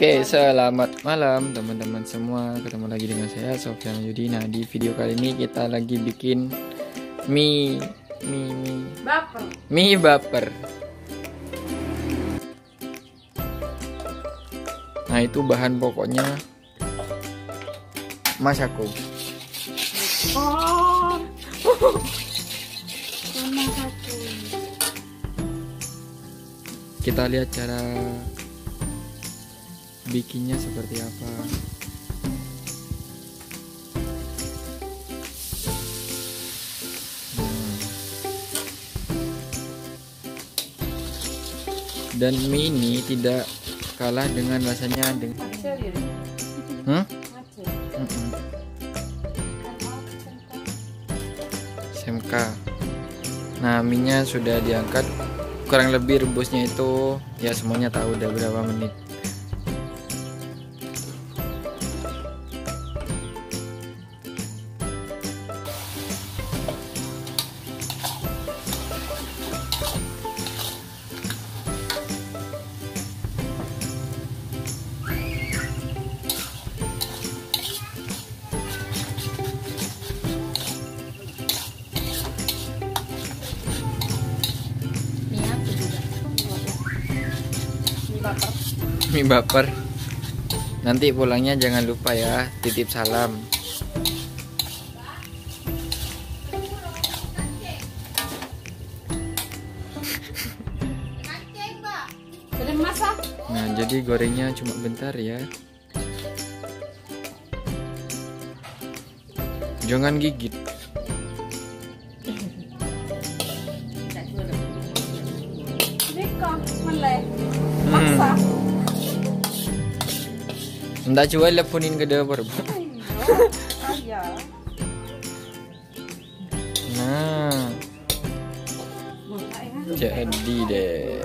Oke, selamat malam teman-teman semua. Ketemu lagi dengan saya Sofyan Yudi. Nah, di video kali ini kita lagi bikin mie mie mie Baper. mie baper. Nah, itu bahan pokoknya Mas aku. Oh. Sama satu. Kita lihat cara bikinnya seperti apa. Hmm. Dan mie ini tidak kalah dengan rasanya dengan ya. hmm? SMK. Nah, minyak sudah diangkat. Kurang lebih rebusnya itu ya semuanya tahu udah berapa menit. Baper. Mie baper. Nanti pulangnya jangan lupa ya, titip salam. Nah, jadi gorengnya cuma bentar ya. Jangan gigit. Ndak jual leponin ke dapur. Ayah. Nah, jadi deh.